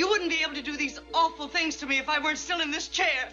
You wouldn't be able to do these awful things to me if I weren't still in this chair.